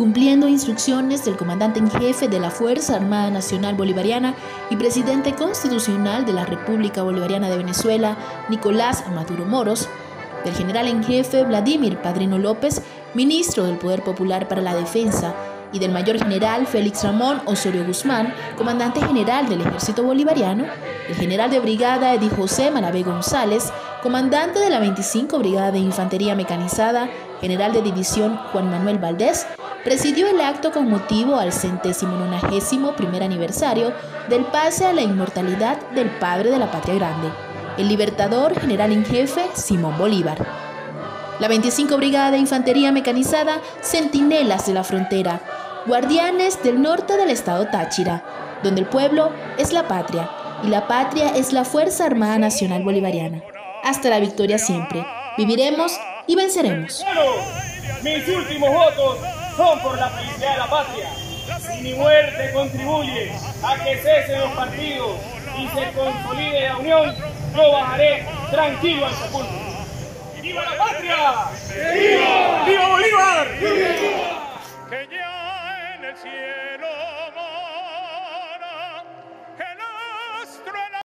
cumpliendo instrucciones del comandante en jefe de la Fuerza Armada Nacional Bolivariana y presidente constitucional de la República Bolivariana de Venezuela, Nicolás Maduro Moros, del general en jefe Vladimir Padrino López, ministro del Poder Popular para la Defensa, y del mayor general Félix Ramón Osorio Guzmán, comandante general del Ejército Bolivariano, el general de brigada Edi José Maravé González, comandante de la 25 Brigada de Infantería Mecanizada, general de división Juan Manuel Valdés, presidió el acto con motivo al centésimo nonagésimo primer aniversario del pase a la inmortalidad del padre de la patria grande, el libertador general en jefe Simón Bolívar. La 25 Brigada de Infantería Mecanizada, Centinelas de la Frontera, guardianes del norte del estado Táchira, donde el pueblo es la patria y la patria es la Fuerza Armada Nacional Bolivariana. Hasta la victoria siempre. Viviremos y venceremos. Son por la felicidad de la patria. Si mi muerte contribuye a que cesen los partidos y se consolide la unión, yo bajaré tranquilo al sepulcro. ¡Viva la patria! ¡Viva!